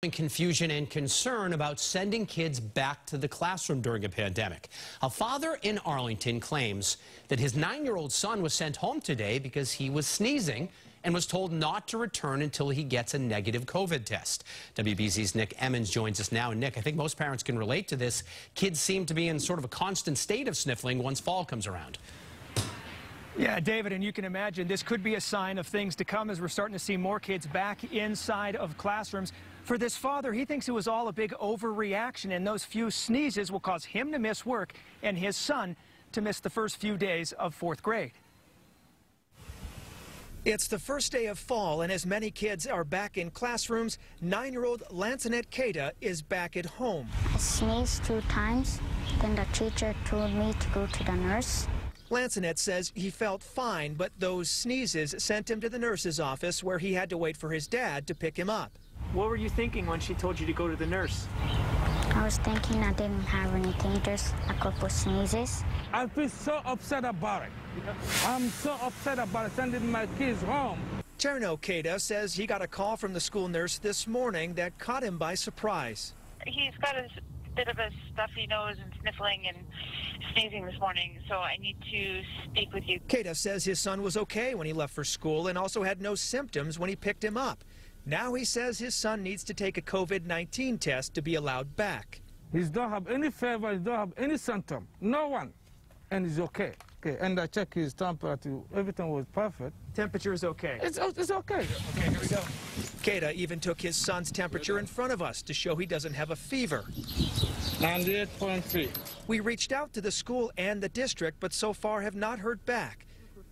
Confusion and concern about sending kids back to the classroom during a pandemic. A father in Arlington claims that his nine-year-old son was sent home today because he was sneezing and was told not to return until he gets a negative COVID test. WBZ's Nick Emmons joins us now. Nick, I think most parents can relate to this. Kids seem to be in sort of a constant state of sniffling once fall comes around. Yeah, David, and you can imagine this could be a sign of things to come as we're starting to see more kids back inside of classrooms. For this father, he thinks it was all a big overreaction, and those few sneezes will cause him to miss work and his son to miss the first few days of fourth grade. It's the first day of fall, and as many kids are back in classrooms, nine-year-old Lansonet Keita is back at home. I sneezed two times, then the teacher told me to go to the nurse. Lansonet says he felt fine, but those sneezes sent him to the nurse's office where he had to wait for his dad to pick him up. What were you thinking when she told you to go to the nurse? I was thinking I didn't have anything, just a couple sneezes. I feel so upset about it. I'm so upset about sending my kids home. Cherno Keita says he got a call from the school nurse this morning that caught him by surprise. He's got a bit of a stuffy nose and sniffling and sneezing this morning, so I need to speak with you. Keita says his son was okay when he left for school and also had no symptoms when he picked him up. Now he says his son needs to take a COVID-19 test to be allowed back. He don't have any fever, he don't have any symptom, no one, and he's okay. Okay, and I checked his temperature, everything was perfect. Temperature is okay. It's, it's okay. Okay, here we go. Keita even took his son's temperature in front of us to show he doesn't have a fever. 98.3. We reached out to the school and the district, but so far have not heard back.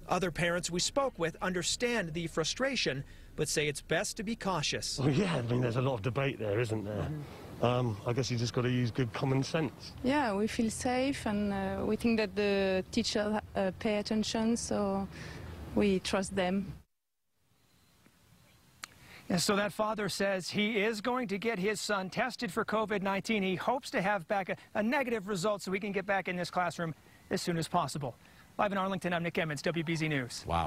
Other parents we spoke with understand the frustration, but say it's best to be cautious. Well, yeah, I mean, there's a lot of debate there, isn't there? Mm-hmm. Um, I guess you just got to use good common sense. Yeah, we feel safe and uh, we think that the teachers uh, pay attention, so we trust them. And so that father says he is going to get his son tested for COVID-19. He hopes to have back a, a, negative result so we can get back in this classroom as soon as possible. Live in Arlington, I'm Nick Emmons, WBZ News. Wow.